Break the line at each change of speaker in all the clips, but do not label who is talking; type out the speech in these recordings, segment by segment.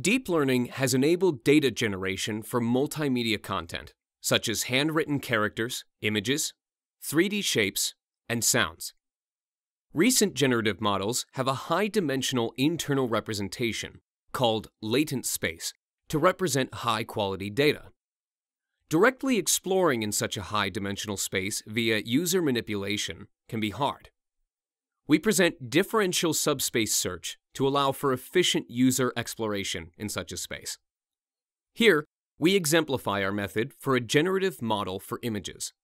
Deep learning has enabled data generation for multimedia content, such as handwritten characters, images, 3D shapes, and sounds. Recent generative models have a high dimensional internal representation called latent space to represent high quality data. Directly exploring in such a high dimensional space via user manipulation can be hard. We present differential subspace search to allow for efficient user exploration in such a space. Here, we exemplify our method for a generative model for images.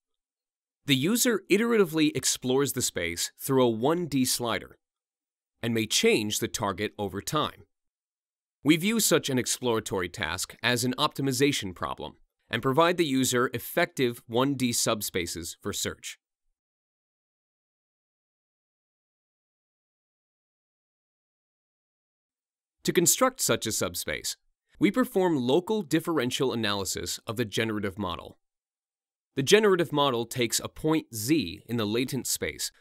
The user iteratively explores the space through a 1D slider and may change the target over time. We view such an exploratory task as an optimization problem and provide the user effective 1D subspaces for search. To construct such a subspace, we perform local differential analysis of the generative model. The generative model takes a point z in the latent space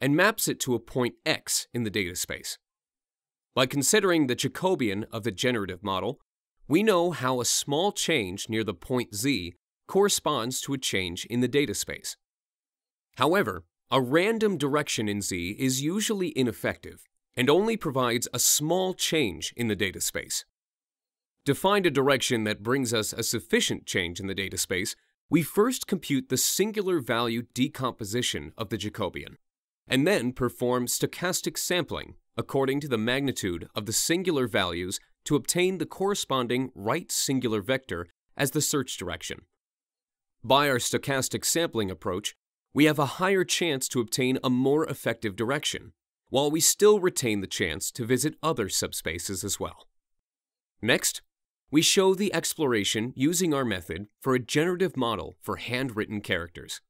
and maps it to a point x in the data space. By considering the Jacobian of the generative model, we know how a small change near the point z corresponds to a change in the data space. However, a random direction in z is usually ineffective and only provides a small change in the data space. To find a direction that brings us a sufficient change in the data space, we first compute the singular value decomposition of the Jacobian, and then perform stochastic sampling according to the magnitude of the singular values to obtain the corresponding right singular vector as the search direction. By our stochastic sampling approach, we have a higher chance to obtain a more effective direction, while we still retain the chance to visit other subspaces as well. Next, we show the exploration using our method for a generative model for handwritten characters.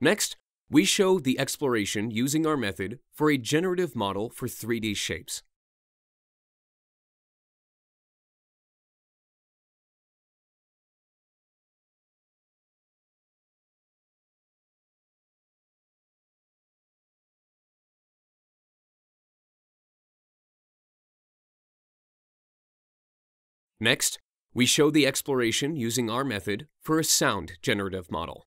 Next, we show the exploration using our method for a generative model for 3D shapes. Next, we show the exploration using our method for a sound generative model.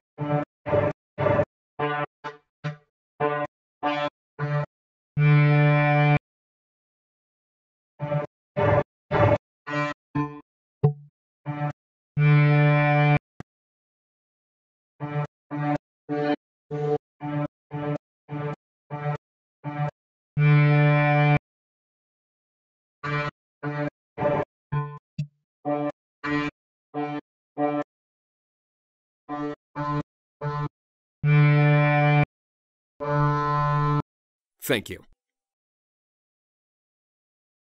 Thank you.